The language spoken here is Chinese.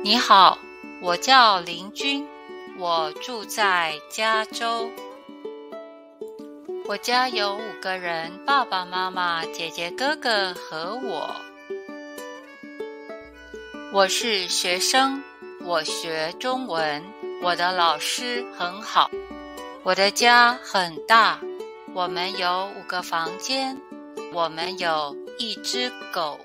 你好，我叫林君，我住在加州。我家有五个人，爸爸妈妈、姐姐、哥哥和我。我是学生，我学中文，我的老师很好。我的家很大，我们有五个房间，我们有一只狗。